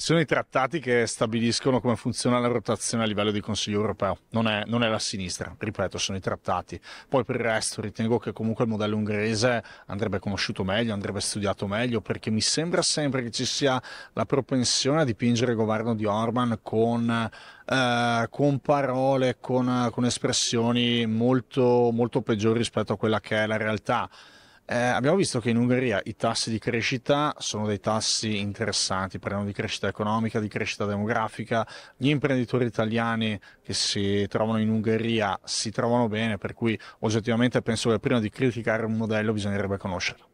sono i trattati che stabiliscono come funziona la rotazione a livello di Consiglio europeo, non è, non è, la sinistra, ripeto, sono i trattati. Poi per il resto ritengo che comunque il modello ungherese andrebbe conosciuto meglio, andrebbe studiato meglio, perché mi sembra sempre che ci sia la propensione a dipingere il governo di Orban con, eh, con parole, con, con espressioni molto, molto peggiori rispetto a quella che è la realtà. Eh, abbiamo visto che in Ungheria i tassi di crescita sono dei tassi interessanti, parliamo di crescita economica, di crescita demografica, gli imprenditori italiani che si trovano in Ungheria si trovano bene, per cui oggettivamente penso che prima di criticare un modello bisognerebbe conoscerlo.